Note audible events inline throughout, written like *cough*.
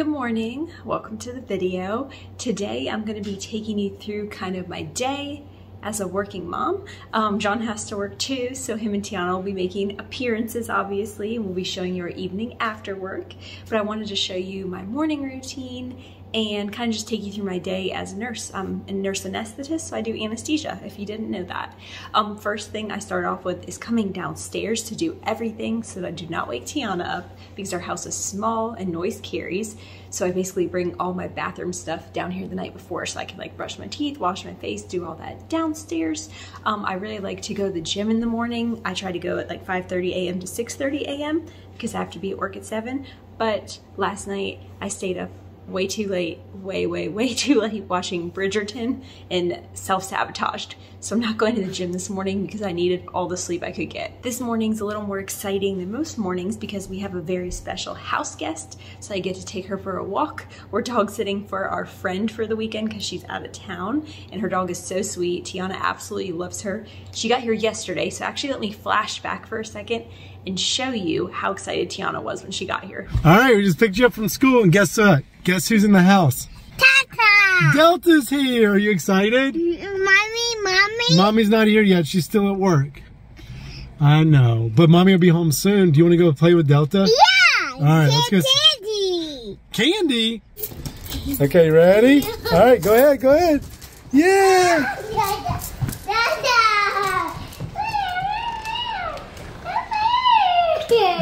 Good morning, welcome to the video. Today I'm going to be taking you through kind of my day as a working mom. Um, Jon has to work too, so him and Tyanna will be making appearances obviously, and we'll be showing you our evening after work. But I wanted to show you my morning routine and kind of just take you through my day as a nurse. I'm a nurse anesthetist, so I do anesthesia, if you didn't know that. Um, first thing I start off with is coming downstairs to do everything so that I do not wake Tyanna up because our house is small and noise carries. So I basically bring all my bathroom stuff down here the night before so I can like brush my teeth, wash my face, do all that downstairs. Um, I really like to go to the gym in the morning. I try to go at like 5.30 a.m. to 6.30 a.m. because I have to be at work at 7. But last night I stayed up way too late, way, way, *laughs* way too late watching Bridgerton and self-sabotaged. So I'm not going to the gym this morning because I needed all the sleep I could get. This morning's a little more exciting than most mornings because we have a very special house guest. So I get to take her for a walk. We're dog sitting for our friend for the weekend because she's out of town and her dog is so sweet. Tyanna absolutely loves her. She got here yesterday. So actually let me flash back for a second and show you how excited Tyanna was when she got here. All right, we just picked you up from school and guess what? Guess who's in the house? Tata! Delta's here. Are you excited? Mommy, mommy? Mommy's not here yet. She's still at work. I know, but mommy will be home soon. Do you want to go play with Delta? Yeah! All right, let's go. Candy! Candy? Okay, ready? All right, go ahead, go ahead. Yeah!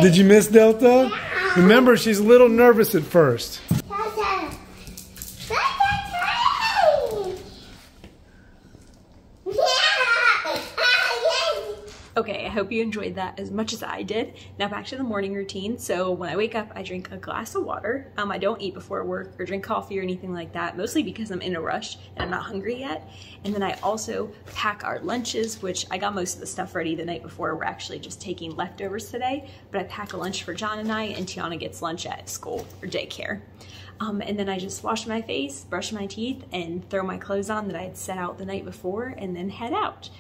Did you miss Delta? Remember, she's a little nervous at first. Okay, I hope you enjoyed that as much as I did. Now back to the morning routine. So when I wake up, I drink a glass of water. Um, I don't eat before work or drink coffee or anything like that, mostly because I'm in a rush and I'm not hungry yet. And then I also pack our lunches, which I got most of the stuff ready the night before. We're actually just taking leftovers today, but I pack a lunch for Jon and I, and Tyanna gets lunch at school or daycare. Um, and then I just wash my face, brush my teeth, and throw my clothes on that I had set out the night before, and then head out.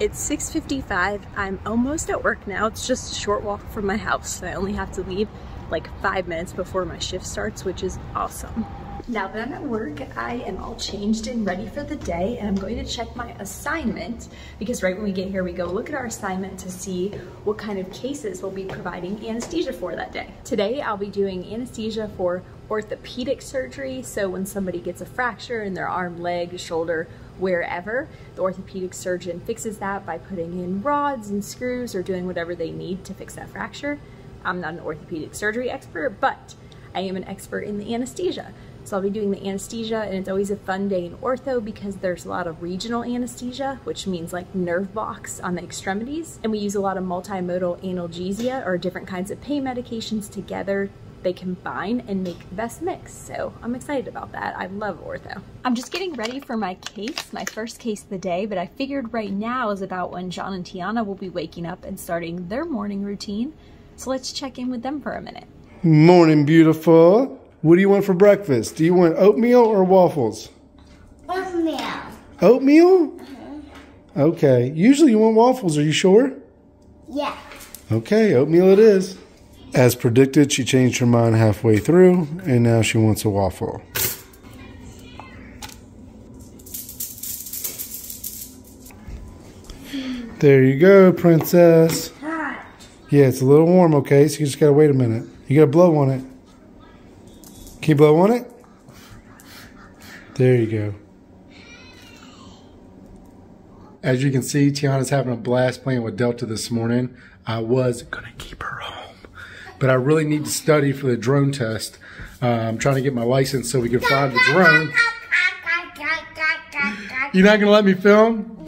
It's 6.55. I'm almost at work now. It's just a short walk from my house. I only have to leave like five minutes before my shift starts, which is awesome. Now that I'm at work, I am all changed and ready for the day and I'm going to check my assignment because right when we get here, we go look at our assignment to see what kind of cases we'll be providing anesthesia for that day. Today, I'll be doing anesthesia for orthopedic surgery. So when somebody gets a fracture in their arm, leg, shoulder, wherever, the orthopedic surgeon fixes that by putting in rods and screws or doing whatever they need to fix that fracture. I'm not an orthopedic surgery expert, but I am an expert in the anesthesia. So I'll be doing the anesthesia and it's always a fun day in ortho because there's a lot of regional anesthesia, which means like nerve blocks on the extremities. And we use a lot of multimodal analgesia or different kinds of pain medications together they combine and make the best mix. So I'm excited about that. I love ortho. I'm just getting ready for my case, my first case of the day, but I figured right now is about when Jon and Tyanna will be waking up and starting their morning routine. So let's check in with them for a minute. Morning, beautiful. What do you want for breakfast? Do you want oatmeal or waffles? Oatmeal. Oatmeal? Okay. Usually you want waffles. Are you sure? Yeah. Okay, oatmeal it is. As predicted, she changed her mind halfway through, and now she wants a waffle. There you go, princess. Yeah, it's a little warm, okay? So you just gotta wait a minute. You gotta blow on it. Can you blow on it? There you go. As you can see, Tyanna's having a blast playing with Delta this morning. I was gonna keep her home, but I really need to study for the drone test. Uh, I'm trying to get my license so we can fly the drone. You're not gonna let me film?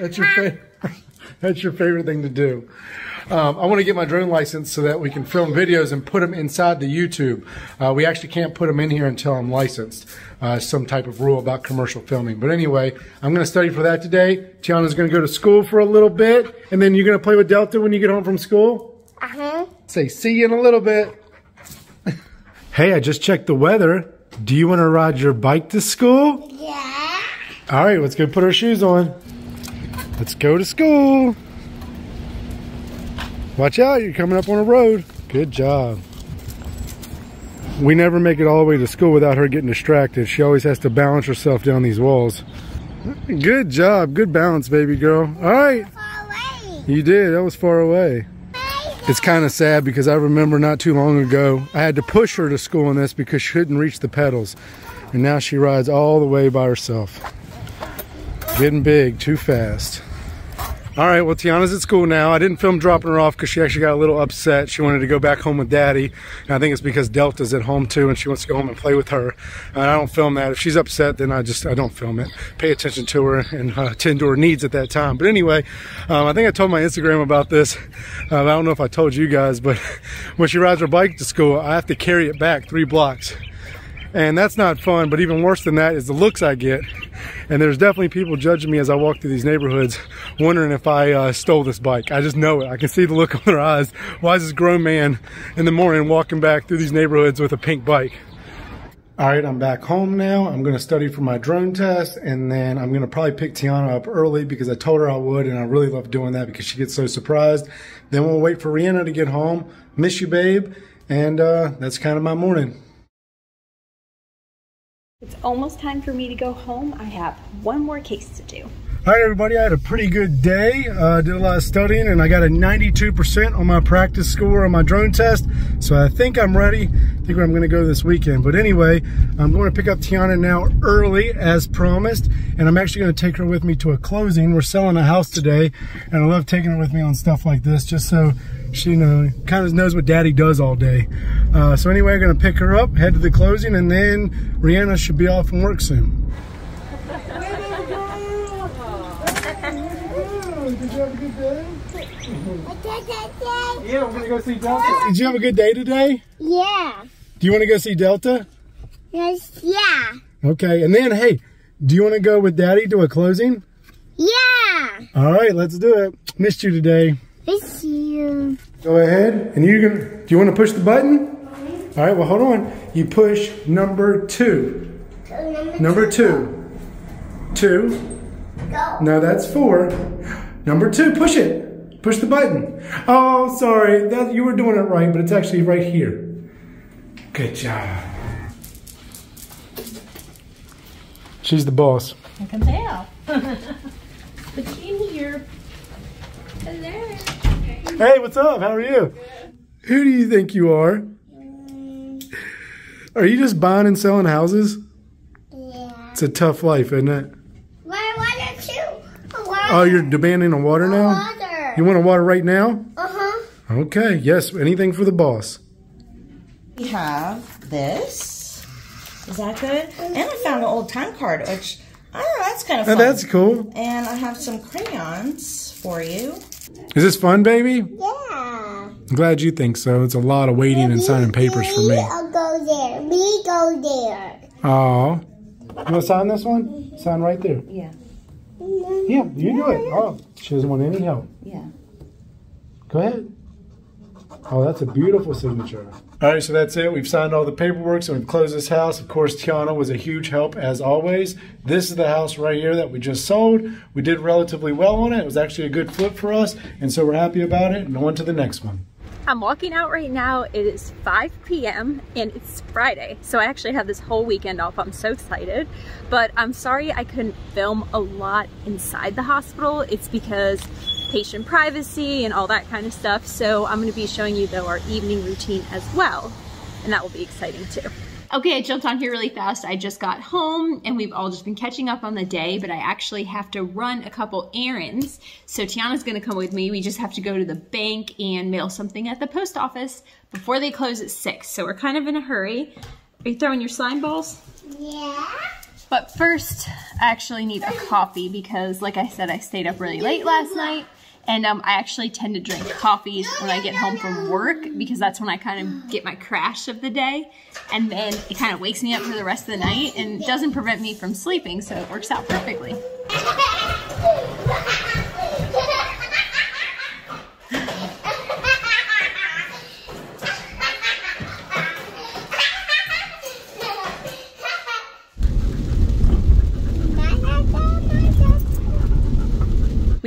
That's your favorite. *laughs* That's your favorite thing to do. Um, I want to get my drone license so that we can film videos and put them inside the YouTube. Uh, we actually can't put them in here until I'm licensed. Uh, some type of rule about commercial filming. But anyway, I'm going to study for that today. Tyanna's going to go to school for a little bit, and then you're going to play with Delta when you get home from school. Uh-huh. Say, see you in a little bit. *laughs* hey, I just checked the weather. Do you want to ride your bike to school? Yeah. All right, let's go put our shoes on. Let's go to school. Watch out, you're coming up on a road. Good job. We never make it all the way to school without her getting distracted. She always has to balance herself down these walls. Good job. Good balance, baby girl. All right. Far away. You did. That was far away. It's kind of sad because I remember not too long ago, I had to push her to school in this because she couldn't reach the pedals. And now she rides all the way by herself. Getting big too fast. All right, well, Tyanna's at school now. I didn't film dropping her off because she actually got a little upset. She wanted to go back home with daddy. And I think it's because Delta's at home too and she wants to go home and play with her. And I don't film that. If she's upset, then I just, I don't film it. Pay attention to her and uh, attend to her needs at that time. But anyway, um, I think I told my Instagram about this. Uh, I don't know if I told you guys, but *laughs* when she rides her bike to school, I have to carry it back three blocks and that's not fun but even worse than that is the looks i get and there's definitely people judging me as i walk through these neighborhoods wondering if i uh, stole this bike i just know it i can see the look *laughs* on their eyes why is this grown man in the morning walking back through these neighborhoods with a pink bike all right, I'm back home now. I'm going to study for my drone test, and then I'm going to probably pick Tyanna up early because I told her I would, and I really love doing that because she gets so surprised. Then we'll wait for Rhianna to get home. Miss you, babe. And uh, that's kind of my morning. It's almost time for me to go home. I have one more case to do. Right, everybody, I had a pretty good day. Uh, did a lot of studying and I got a 92% on my practice score on my drone test. So I think I'm ready. I think I'm gonna go this weekend. But anyway, I'm going to pick up Tyanna now early as promised. And I'm actually gonna take her with me to a closing. We're selling a house today and I love taking her with me on stuff like this just so she you know kind of knows what daddy does all day. Uh, so anyway, I'm gonna pick her up, head to the closing and then Rhianna should be off from work soon. Did you have a good day? Yeah, we're gonna go see Delta. Did you have a good day today? Yeah. Do you want to go see Delta? Yes, yeah. Okay, and then hey, do you want to go with Daddy to a closing? Yeah. All right, let's do it. Missed you today. I see you. Go ahead, and you can. Do you want to push the button? Mm-hmm. All right. Well, hold on. You push number two. Number two. Two. Go. No, that's four. Number two. Push it. Push the button. Oh, sorry. That you were doing it right, but it's actually right here. Good job. She's the boss. I can tell. Put you in here. Hello. Hey, what's up? How are you? Who do you think you are? Are you just buying and selling houses? Yeah. It's a tough life, isn't it? Why, why don't? Water. Oh, you're demanding a water now? Water. You want a water right now? Uh-huh. Okay, yes, anything for the boss. We have this. Is that good? And I found an old time card, which I don't know, that's kind of Oh, that's cool. And I have some crayons for you. Is this fun, baby? Yeah. I'm glad you think so. It's a lot of waiting and signing papers for me. I'll go there. Me go there. Oh. You want to sign this one? Sign right there. Yeah. Mm-hmm. Yeah, you do it. Oh, she doesn't want any help. Yeah. Go ahead. Oh, that's a beautiful signature. All right, so that's it. We've signed all the paperwork, so we've closed this house. Of course, Tyanna was a huge help as always. This is the house right here that we just sold. We did relatively well on it. It was actually a good flip for us, and so we're happy about it. And on to the next one. I'm walking out right now. It is 5 p.m. and it's Friday. So I actually have this whole weekend off. I'm so excited. But I'm sorry I couldn't film a lot inside the hospital. It's because patient privacy and all that kind of stuff. So I'm going to be showing you though our evening routine as well. And that will be exciting too. Okay, I jumped on here really fast. I just got home and we've all just been catching up on the day, but I actually have to run a couple errands. So Tyanna's gonna come with me. We just have to go to the bank and mail something at the post office before they close at six. So we're kind of in a hurry. Are you throwing your slime balls? Yeah. But first, I actually need a coffee because, like I said, I stayed up really late last night. And um, I actually tend to drink coffees when I get home from work because that's when I kind of get my crash of the day. And then it kind of wakes me up for the rest of the night and doesn't prevent me from sleeping, so it works out perfectly. *laughs*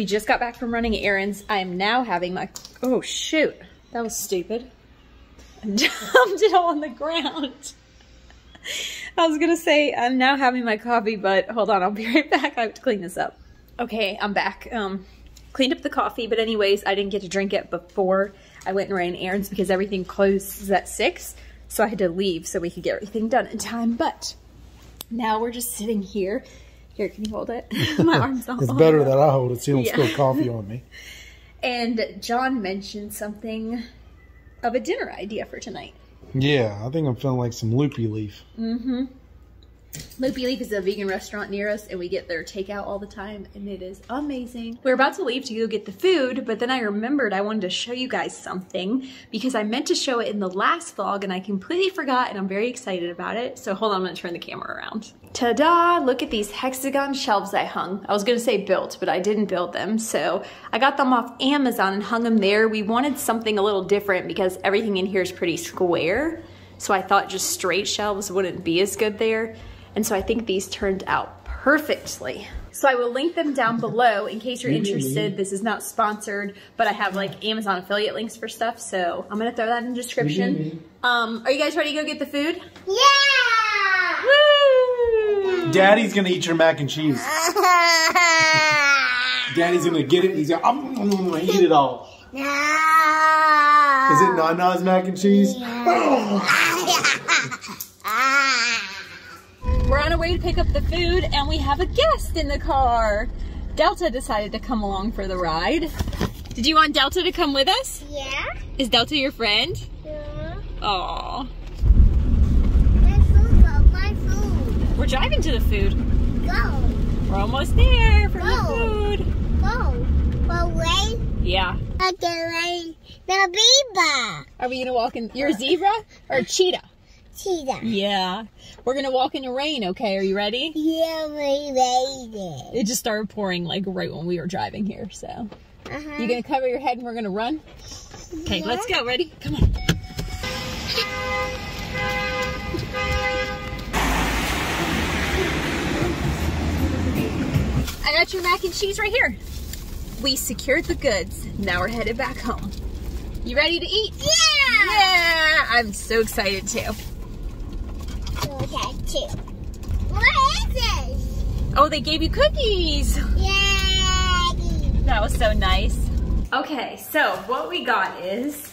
We just got back from running errands. I am now having my Oh shoot, that was stupid. I *laughs* dumped it all on the ground. *laughs* I was gonna say I'm now having my coffee, but hold on, I'll be *laughs* right back. I have to clean this up. Okay, I'm back. Um, cleaned up the coffee, but anyways, I didn't get to drink it before I went and ran errands because everything closes at six. So I had to leave so we could get everything done in time. But now we're just sitting here. Here, can you hold it? *laughs* *laughs* my arm's all It's better that I hold it so you don't Yeah. spill coffee on me. *laughs* And Jon mentioned something of a dinner idea for tonight. Yeah, I think I'm feeling like some loopy leaf. Mm-hmm. Loopy Leaf is a vegan restaurant near us, and we get their takeout all the time, and it is amazing. We're about to leave to go get the food, but then I remembered I wanted to show you guys something because I meant to show it in the last vlog, and I completely forgot, and I'm very excited about it. So hold on, I'm gonna turn the camera around. Ta-da! Look at these hexagon shelves I hung. I was gonna say built, but I didn't build them, so I got them off Amazon and hung them there. We wanted something a little different because everything in here is pretty square. So I thought just straight shelves wouldn't be as good there. And so I think these turned out perfectly. So I will link them down *laughs* below in case you're interested. This is not sponsored, but I have like Amazon affiliate links for stuff. So I'm gonna throw that in the description. Um, are you guys ready to go get the food? Yeah! Woo! Daddy's gonna eat your mac and cheese. *laughs* Daddy's gonna get it. He's gonna um, eat it all. No! Is it Nana's mac and cheese? *laughs* We're on our way to pick up the food and we have a guest in the car. Delta decided to come along for the ride. Did you want Delta to come with us? Yeah? Is Delta your friend? Yeah. Aw. My food, go, my food. We're driving to the food. Go, We're almost there for the food. go. Wait, Yeah. okay. The Biba. Are we gonna walk in? You're a zebra or a cheetah? Cheetah. Yeah. We're gonna walk in the rain, okay? Are you ready? Yeah, we made it. Just started pouring like right when we were driving here, so. Uh-huh. You gonna cover your head and we're gonna run? Okay, let's go. Ready? Come on. *laughs* I got your mac and cheese right here. We secured the goods. Now we're headed back home. You ready to eat? Yeah! Yeah! I'm so excited too. Okay, two. What is this? Oh, they gave you cookies. Yay! That was so nice. Okay, so what we got is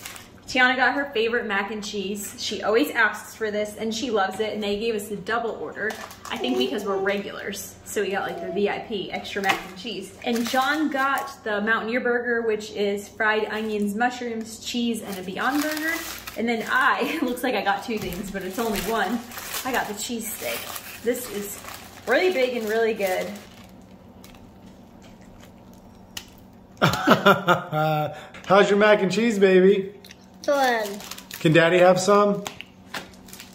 Tyanna got her favorite mac and cheese. She always asks for this and she loves it and they gave us the double order. I think because we're regulars. So we got like the VIP extra mac and cheese. And Jon got the Mountaineer burger, which is fried onions, mushrooms, cheese, and a Beyond burger. And then I, *laughs* looks like I got two things, but it's only one. I got the cheese steak. This is really big and really good. *laughs* How's your mac and cheese, baby? One. Can Daddy have some?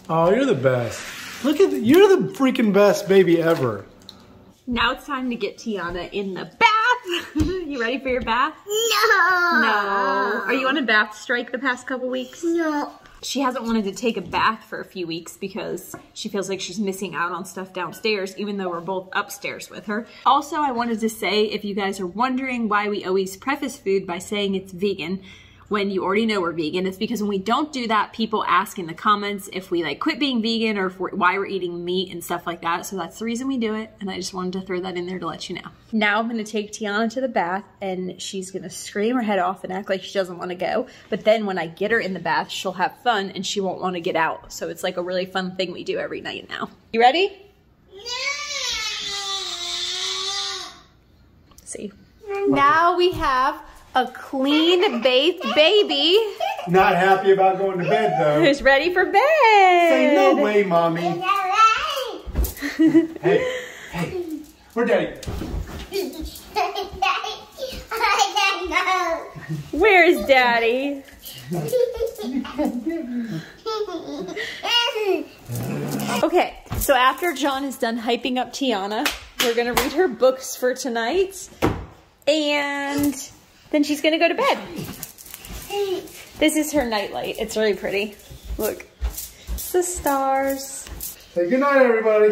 Oh, you're the best. Look at the, you're the freaking best baby ever. Now it's time to get Tyanna in the bath. *laughs* you ready for your bath? No! No. Are you on a bath strike the past couple weeks? No. She hasn't wanted to take a bath for a few weeks because she feels like she's missing out on stuff downstairs, even though we're both upstairs with her. Also, I wanted to say if you guys are wondering why we always preface food by saying it's vegan, when you already know we're vegan. It's because when we don't do that, people ask in the comments if we like quit being vegan or if we're, why we're eating meat and stuff like that. So that's the reason we do it. And I just wanted to throw that in there to let you know. Now I'm going to take Tyanna to the bath and she's going to scream her head off and act like she doesn't want to go. But then when I get her in the bath, she'll have fun and she won't want to get out. So it's like a really fun thing we do every night now. You ready? See. Now we have a clean bathed baby Not happy about going to bed though. who's ready for bed. Say no way, mommy. Hey, hey, where Daddy? Where's daddy? Okay, so after Jon is done hyping up Tyanna, we're gonna read her books for tonight, and then she's gonna go to bed. This is her nightlight. It's really pretty. Look, it's the stars. Say good night, everybody.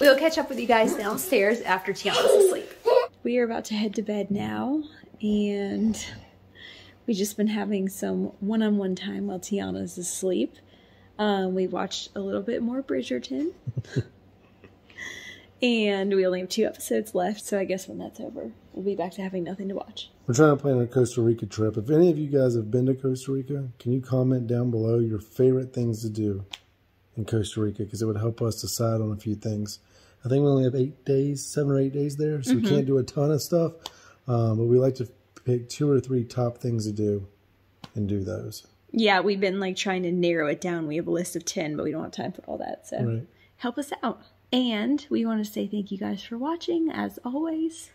We'll catch up with you guys downstairs after Tyanna's asleep. We we are about to head to bed now, and we've just been having some one on one time while Tyanna's asleep. Um, we watched a little bit more Bridgerton. *laughs* and we only have two episodes left, so I guess when that's over, we'll be back to having nothing to watch. We're trying to plan a Costa Rica trip. If any of you guys have been to Costa Rica, can you comment down below your favorite things to do in Costa Rica? Because it would help us decide on a few things. I think we only have eight days, seven or eight days there, so we can't do a ton of stuff. Um, but we like to pick two or three top things to do and do those. Yeah, we've been like trying to narrow it down. We have a list of 10, but we don't have time for all that. So Right. help us out. And we want to say thank you guys for watching, as always.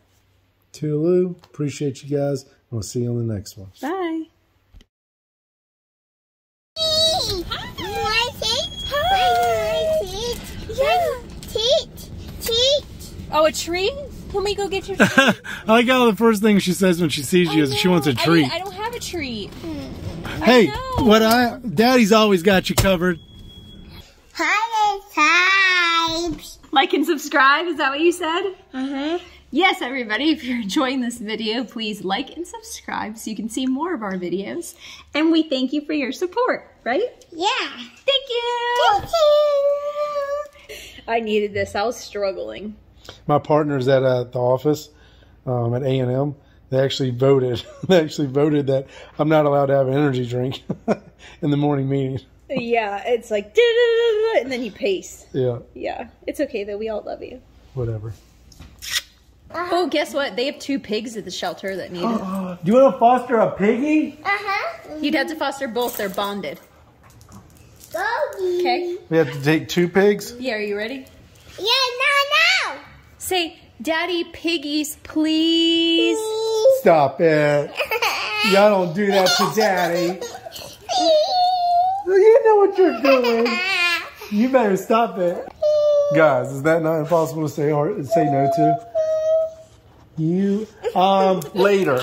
Toodaloo. Appreciate you guys. And we'll see you on the next one. Bye. Oh, a tree? Can we go get your *laughs* tree? I like how the first thing she says when she sees you is she wants a I, treat. I don't have a treat. Hmm. hey, know. what I Daddy's always got you covered. Like and subscribe, is that what you said? Uh-huh. Yes, everybody, if you're enjoying this video, please like and subscribe so you can see more of our videos. And we thank you for your support, right? Yeah. Thank you! I needed this. I was struggling. My partners at uh, the office um, at A and M, they actually voted. *laughs* they actually voted that I'm not allowed to have an energy drink *laughs* in the morning meeting. Yeah, it's like, and then you pace. Yeah, Yeah, it's okay though. We all love you. whatever. Oh, guess what? They have two pigs at the shelter that need it. *gasps* Do you want to foster a piggy? Uh-huh. You'd have to foster both. They're bonded. Doggy. Okay? We have to take two pigs. Yeah, are you ready? Yeah, no, no. Say, Daddy Piggies, please. Stop it! *laughs* Y'all don't do that to *laughs* Daddy. Know what you're doing. *laughs* You better stop it. Guys, is that not impossible to say or say no to? You um later.